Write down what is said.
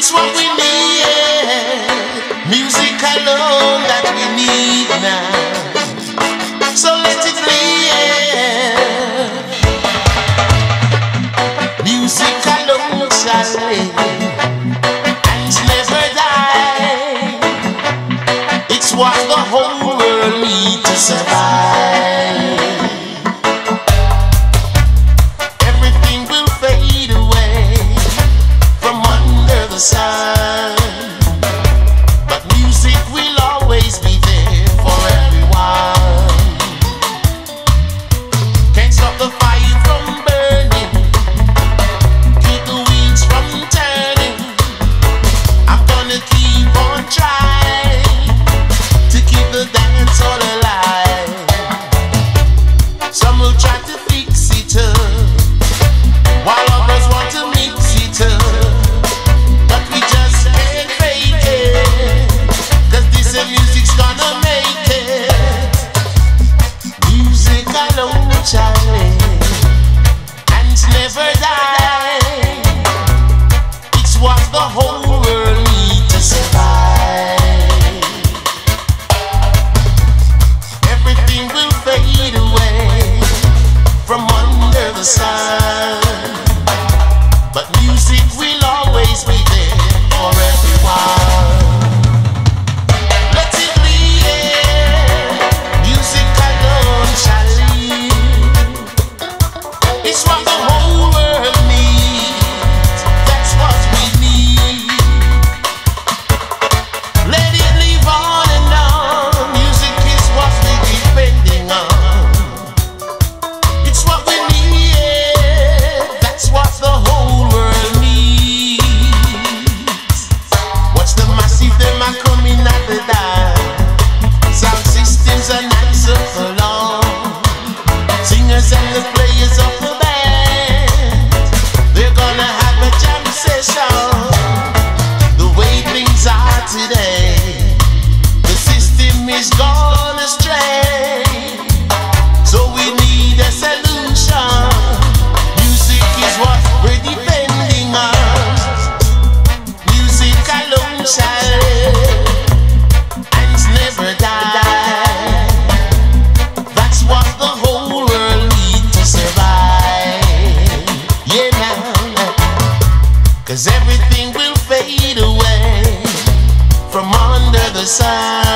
It's what we need. Music alone that we need now. So let it be. Music alone shall live. What the whole world needs to survive and never die. It's what the whole world needs to survive. Everything will fade away from under the sun. the die. side.